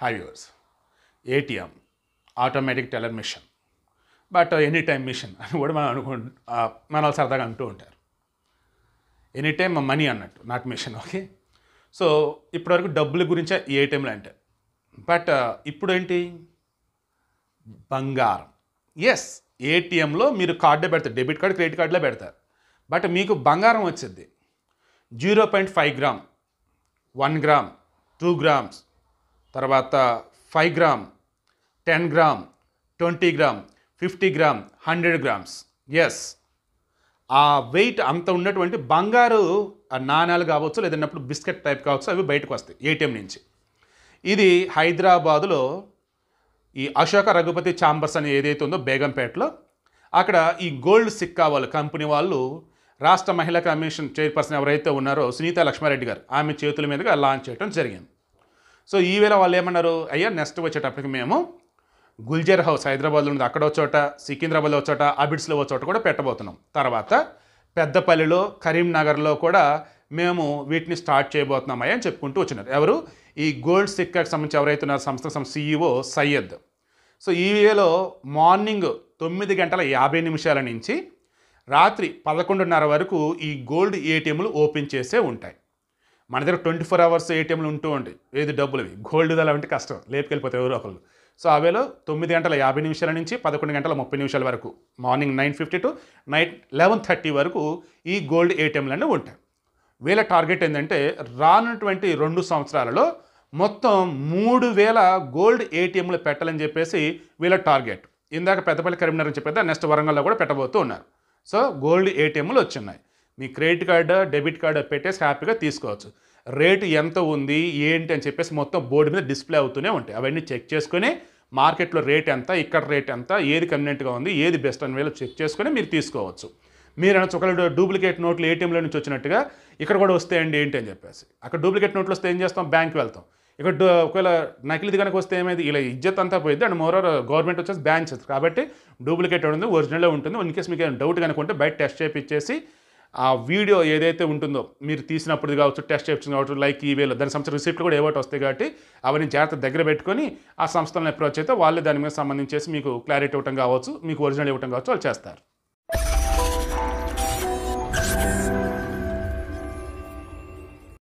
Hi viewers ATM automatic teller machine but any time machine అని కూడా మనం అనుకు మన సరదాగా అంటూ ఉంటారు. ఎనీ టైం మనీ అన్నట్టు నాట్ మిషన్ ఓకే సో ఇప్పటివరకు డబ్బుల గురించే ఏటీఎంలు అంటే. బట్ uh, ఇప్పుడు ఏంటి బంగారం. ఎస్ ఏటీఎంలో మీరు కార్డే పెడతారు డెబిట్ కార్డు క్రెడిట్ కార్డులో పెడతారు. బట్ మీకు బంగారం వచ్చింది zero point five gram one gram two grams తర్వాత five gram ten gram twenty gram fifty gram hundred grams yes ఆ వెయిట్ అంత ఉన్నటువంటి బంగారు నాణాలు కావచ్చు లేదన్నప్పుడు బిస్కెట్ టైప్ కావచ్చు అవి బయటకు వస్తాయి ఏటీఎం నుంచి. ఇది హైదరాబాదులో ఈ అశోక రఘుపతి ఛాంబర్స్ అని ఏదైతే ఉందో బేగంపేటలో అక్కడ ఈ గోల్డ్ సిక్కా వాళ్ళు కంపెనీ వాళ్ళు రాష్ట్ర మహిళా కమిషన్ చైర్పర్సన్ ఎవరైతే ఉన్నారో సునీత లక్ష్మారెడ్డి గారు ఆమె చేతుల మీదుగా లాంచ్ చేయడం జరిగింది. సో ఈవేళ వాళ్ళు ఏమన్నారు? అయ్యా నెక్స్ట్ వచ్చేటప్పటికి మేము గుల్జర్ హౌస్ హైదరాబాద్లో ఉంది అక్కడ ఒక చోట సికింద్రాబాద్లో ఒక చోట అబిడ్స్లో చోట కూడా పెట్టబోతున్నాం. తర్వాత పెద్దపల్లిలో కరీంనగర్లో కూడా మేము వీటిని స్టార్ట్ చేయబోతున్నామయ్యా అని చెప్పుకుంటూ వచ్చినారు. ఎవరు? ఈ గోల్డ్ సిక్కర్కి సంబంధించి ఎవరైతే ఉన్నారు సంస్థకు సీఈఓ సయ్యద్. సో ఈ మార్నింగ్ తొమ్మిది గంటల యాభై నిమిషాల నుంచి రాత్రి పదకొండున్నర వరకు ఈ గోల్డ్ ఏటీఎంలు ఓపెన్ చేసే ఉంటాయి. మన దగ్గర ట్వంటీ ఫోర్ అవర్స్ ఏటీఎంలు ఉంటూ ఉంటాయి. ఏది డబ్బులవి? గోల్డ్ అలా అంటే కష్టం. లేపుకెళ్ళిపోతారు ఎవరో ఒకళ్ళు. సో అవేలో తొమ్మిది గంటల యాభై నిమిషాల నుంచి పదకొండు గంటల ముప్పై నిమిషాల వరకు morning nine fifty to night eleven thirty వరకు ఈ గోల్డ్ ఏటీఎంలు అనేవి ఉంటాయి. వీళ్ళ టార్గెట్ ఏంటంటే రానున్నటువంటి రెండు సంవత్సరాలలో మొత్తం మూడు వేల గోల్డ్ ఏటీఎంలు పెట్టాలని చెప్పేసి వీళ్ళ టార్గెట్. ఇందాక పెద్దపల్లి కరీంనగర్ అని చెప్పేది నెక్స్ట్ వరంగల్లో కూడా పెట్టబోతూ ఉన్నారు. సో గోల్డ్ ఏటీఎంలు వచ్చిన్నాయి. మీ క్రెడిట్ కార్డు డెబిట్ కార్డు పెట్టేసి హ్యాపీగా తీసుకోవచ్చు. రేటు ఎంత ఉంది ఏంటి అని చెప్పేసి మొత్తం బోర్డు మీద డిస్ప్లే అవుతూనే ఉంటాయి. అవన్నీ చెక్ చేసుకొని మార్కెట్లో రేట్ ఎంత ఇక్కడ రేట్ ఎంత ఏది కన్వీనెంట్గా ఉంది ఏది బెస్ట్ అని వేళ చెక్ చేసుకొని మీరు తీసుకోవచ్చు. మీరు అనొచ్చు ఒకవేళ డూప్లికేట్ నోట్లు ఏటీఎంలో నుంచి వచ్చినట్టుగా ఇక్కడ కూడా వస్తాయండి ఏంటి అని చెప్పేసి. అక్కడ డూప్లికేట్ నోట్లు వస్తే ఏం చేస్తాం? బ్యాంక్ వెళ్తాం. ఇక్కడ ఒకవేళ నకిలీది కనుక వస్తే ఏమైంది? ఇలా ఇజ్జత్ అంతా పోయింది. అండ్ మోరర్ గవర్నమెంట్ వచ్చేసి బ్యాన్ చేస్తుంది. కాబట్టి డూప్లికేట్ ఉంది ఒరిజినల్ ఉంటుంది. ఇన్ కేసు మీకు డౌట్ కనుక ఉంటే బయట టెస్ట్ చేయించేసి ఆ వీడియో ఏదైతే ఉంటుందో మీరు తీసినప్పుడు కావచ్చు టెస్ట్ చేయించింది కావచ్చు లైక్ ఈ వేలో దాని సంబంధించిన రిసిప్ట్లు కూడా ఏవోటి వస్తాయి కాబట్టి అవన్నీ జాగ్రత్త దగ్గర పెట్టుకొని ఆ సంస్థలను అప్రోచ్ అయితే వాళ్ళే దాని మీద సంబంధించేసి మీకు క్లారిటీ ఇవ్వటం కావచ్చు మీకు ఒరిజినల్ ఇవ్వటం కావచ్చు వాళ్ళు చేస్తారు.